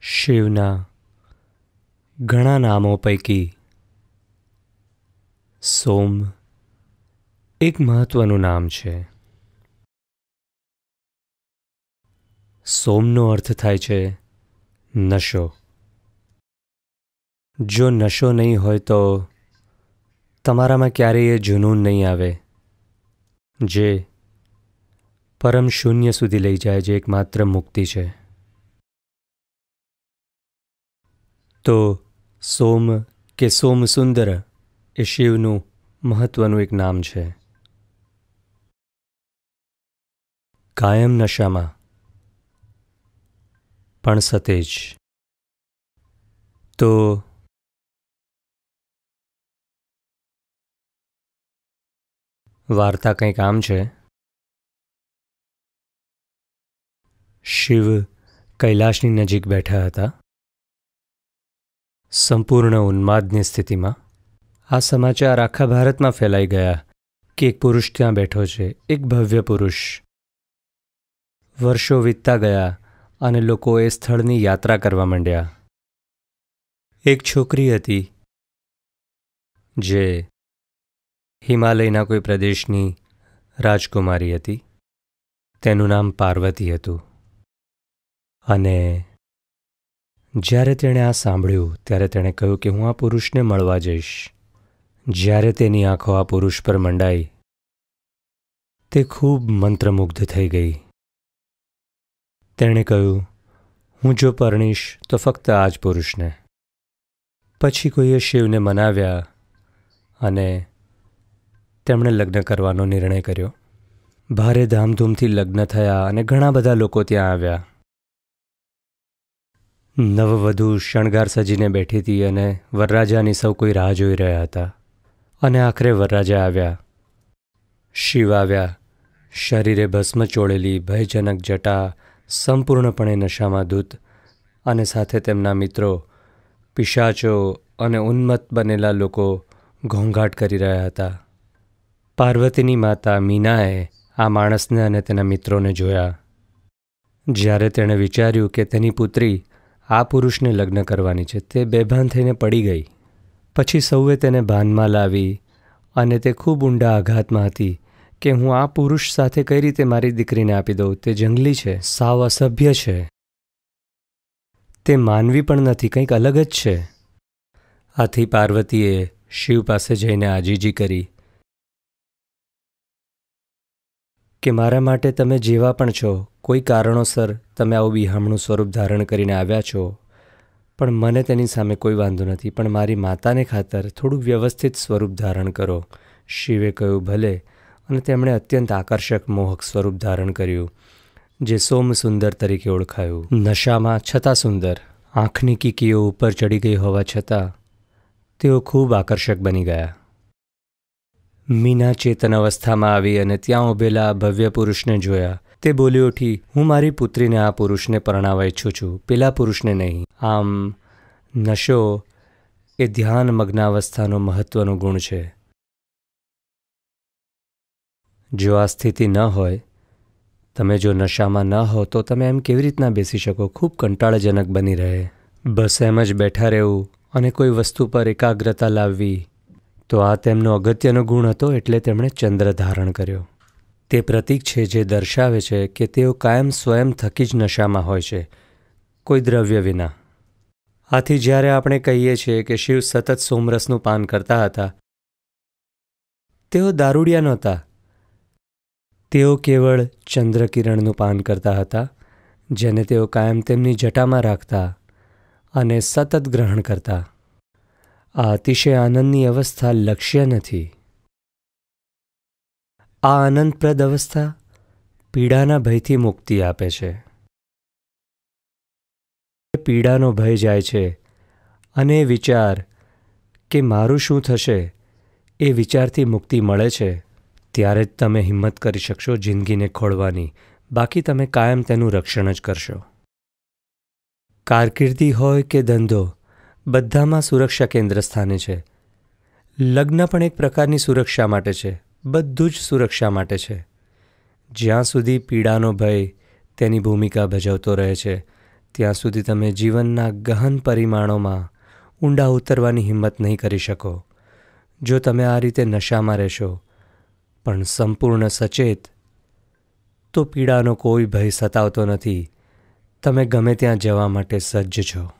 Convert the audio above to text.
શિવના ઘણા નામો પૈકી સોમ એક મહત્વનું નામ છે. સોમનો અર્થ થાય છે નશો. જો નશો નહીં હોય તો તમારામાં ક્યારેય જુનૂન નહીં આવે, જે પરમ શૂન્ય સુધી લઈ જાય, જે એકમાત્ર મુક્તિ છે. તો સોમ કે સોમ સુંદર એ શિવનું મહત્વનું એક નામ છે. કાયમ નશામાં. પણ સતેજ. તો વાર્તા કંઈક આમ છે. શિવ કૈલાશની નજીક બેઠા હતા. સંપૂર્ણ ઉન્માદની સ્થિતિમાં? આ સમાચાર આખા ભારતમાં ફેલાઈ ગયા કે એક પુરુષ ત્યાં બેઠો છે, એક ભવ્ય પુરુષ. વર્ષો વીતતા ગયા અને લોકો એ સ્થળની યાત્રા કરવા માંડ્યા. એક છોકરી હતી, જે હિમાલયના કોઈ પ્રદેશની રાજકુમારી હતી. તેનું નામ પાર્વતી હતું. અને જ્યારે તેણે આ સાંભળ્યું, ત્યારે તેણે કહ્યું કે હું આ પુરુષને મળવા જઈશ. જ્યારે તેની આંખો આ પુરુષ પર મંડાઈ, તે ખૂબ મંત્રમુગ્ધ થઈ ગઈ. તેણે કહ્યું, હું જો પરણીશ, તો ફક્ત આ જ પુરુષને. પછી કોઈએ શિવને મનાવ્યા અને તેમણે લગ્ન કરવાનો નિર્ણય કર્યો. ભારે ધામધૂમથી લગ્ન થયા અને ઘણા બધા લોકો ત્યાં આવ્યા. નવવધુ શણગાર સજીને બેઠી હતી અને વરરાજાની સૌ કોઈ રાહ જોઈ રહ્યા હતા. અને આખરે વરરાજા આવ્યા. શિવ આવ્યા. શરીરે ભસ્મ ચોળેલી, ભયજનક જટા, સંપૂર્ણપણે નશામાં ધૂત અને સાથે તેમના મિત્રો, પિશાચો અને ઉન્મત્ત બનેલા લોકો ઘોંઘાટ કરી રહ્યા હતા. પાર્વતીની માતા મીનાએ આ માણસને અને તેના મિત્રોને જોયા. જ્યારે તેણે વિચાર્યું કે તેની પુત્રી આ પુરુષને લગ્ન કરવાની છે. તે બેભાન થઈને પડી ગઈ. પછી સૌએ તેને ભાનમાં લાવી અને તે ખૂબ ઊંડા આઘાતમાં હતી કે હું આ પુરુષ સાથે કઈ રીતે મારી દીકરીને આપી દઉં? તે જંગલી છે, સાવ અસભ્ય છે. તે માનવી પણ નથી, કંઈક અલગ જ છે. આથી પાર્વતીએ શિવ પાસે જઈને આજીજી કરી કે મારા માટે તમે જેવા પણ છો, કોઈ કારણોસર તમે આવું બિહામણું સ્વરૂપ ધારણ કરીને આવ્યા છો. પણ મને તેની સામે કોઈ વાંધો નથી, પણ મારી માતાને ખાતર થોડું વ્યવસ્થિત સ્વરૂપ ધારણ કરો. શિવે કહ્યું, ભલે. અને તેમણે અત્યંત આકર્ષક મોહક સ્વરૂપ ધારણ કર્યું, જે સોમ સુંદર તરીકે ઓળખાયું. નશામાં છતાં સુંદર. આંખની કીકીઓ ઉપર ચડી ગઈ હોવા છતાં તેઓ ખૂબ આકર્ષક બની ગયા. મીના ચેતન અવસ્થામાં આવી અને ત્યાં ઊભેલા ભવ્ય પુરુષને જોયા. તે બોલી ઉઠી, હું મારી પુત્રીને આ પુરુષને પરણાવવા ઈચ્છું છું, પેલા પુરુષને નહીં. આમ, નશો એ ધ્યાન મગ્નાવસ્થાનો મહત્વનો ગુણ છે. જો આ સ્થિતિ ન હોય, તમે જો નશામાં ન હો, તો તમે એમ કેવી રીતના બેસી શકો? ખૂબ કંટાળાજનક બની રહે. બસ એમ જ બેઠા રહેવું અને કોઈ વસ્તુ પર એકાગ્રતા લાવવી તો આ તેમનો અગત્યનો ગુણ હતો એટલે તેમણે ચંદ્ર ધારણ કર્યો. તે પ્રતીક છે જે દર્શાવે છે કે તેઓ કાયમ સ્વયં થકી જ નશામાં હોય છે, કોઈ દ્રવ્ય વિના. આથી જ્યારે આપણે કહીએ છીએ કે શિવ સતત સોમરસનું પાન કરતા હતા, તેઓ દારૂડિયા નહોતા. તેઓ કેવળ ચંદ્રકિરણનું પાન કરતા હતા, જેને તેઓ કાયમ તેમની જટામાં રાખતા અને સતત ગ્રહણ કરતા. આ અતિશય આનંદની અવસ્થા લક્ષ્ય નથી. આ આનંદપ્રદ અવસ્થા પીડાના ભયથી મુક્તિ આપે છે. પીડાનો ભય જાય છે અને વિચાર કે મારું શું થશે એ વિચારથી મુક્તિ મળે છે. ત્યારે જ તમે હિંમત કરી શકશો જિંદગીને ખોળવાની. બાકી તમે કાયમ તેનું રક્ષણ જ કરશો. કારકિર્દી હોય કે ધંધો બધામાં સુરક્ષા કેન્દ્ર સ્થાને છે. લગ્ન પણ એક પ્રકારની સુરક્ષા માટે છે. બધું જ સુરક્ષા માટે છે. જ્યાં સુધી પીડાનો ભય તેની ભૂમિકા ભજવતો રહે છે, ત્યાં સુધી તમે જીવનના ગહન પરિમાણોમાં ઊંડા ઉતરવાની હિંમત નહીં કરી શકો. જો તમે આ રીતે નશામાં રહેશો, પણ સંપૂર્ણ સચેત, તો પીડાનો કોઈ ભય સતાવતો નથી. તમે ગમે ત્યાં જવા માટે સજ્જ છો.